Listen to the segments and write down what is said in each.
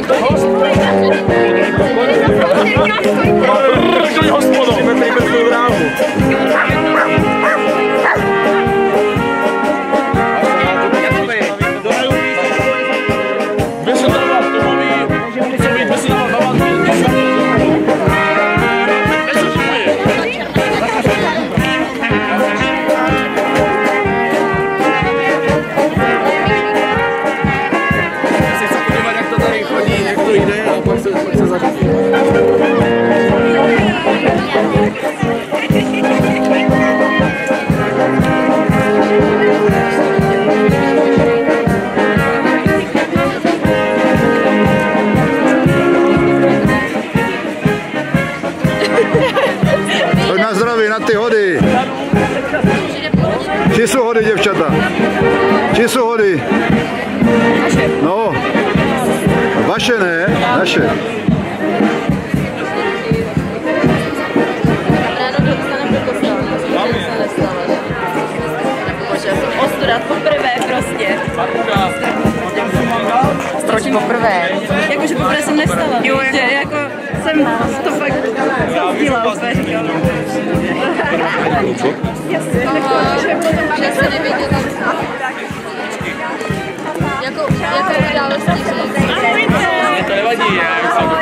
Se Pojď na ty hody. Či jsou hody, děvčata? Či jsou hody? No. Vaše ne, naše. Poprvé prostě. Proč poprvé? Jakože poprvé jsem nestala. Jo, Že se nevěděl. Jako, jako událostí říct. To nevadí, já jsem to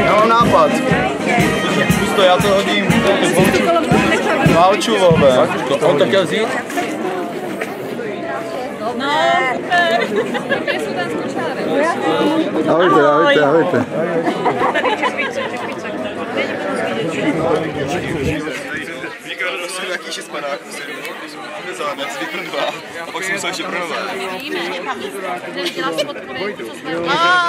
Já mám nápad. Pusto, já to hodím. Válču, vole. On to chtěl vzít? Ahojte, ahojte, ahojte. Říkal, že jsem nějaký šest panáků, si zámek, vypnu dva, a pak jsem musel ještě pronovat.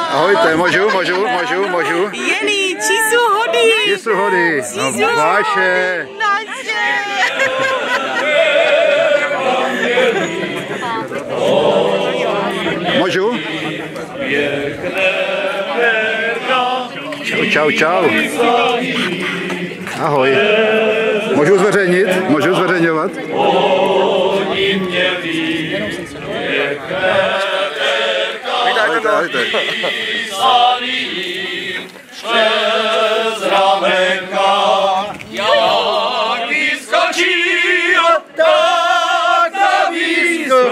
Ahojte, můžu, můžu, můžu, můžu. Jený, či jsou hody? Či jsou hody? No, vaše. Naše. Můžu? Čau, čau, čau. Ahoj. Můžu zveřejnit? Můžu zveřejňovat? Ahojte, ahojte.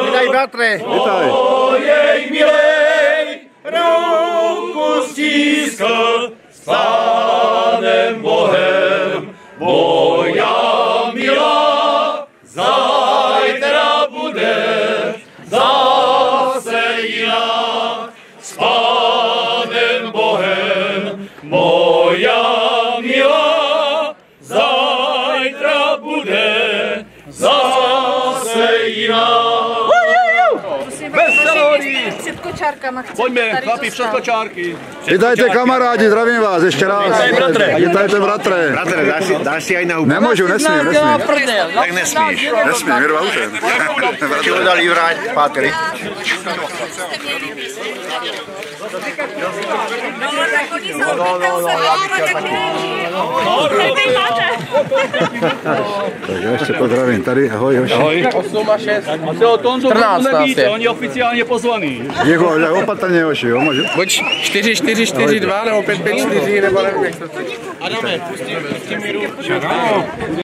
Vítaj, bratře. Vítaj. Před kočárkama chci Pojďme, chlapi, zůstat. přes kočárky. Vítajte kamarádi, zdravím vás ještě raz. Vítaj, bratře. Vítajte bratře. Bratře, dáš si, dáš si aj na hubu? Nemůžu, nesmím, nesmím. Tak nesmíš. Nesmím, jedu autem. Čili dali vrát pátry. No, tak oni jsou no, Tak já ještě pozdravím. Tady, ahoj, hoši. Ahoj. 8 a 6. A to Tonzo 14 nebýte, on je oficiálně pozvaný. Děkuji, tak opatrně, hoši, jo, můžu? Buď 4, 4, 4, 2 nebo 5, 5, 4, nebo nevím, jak to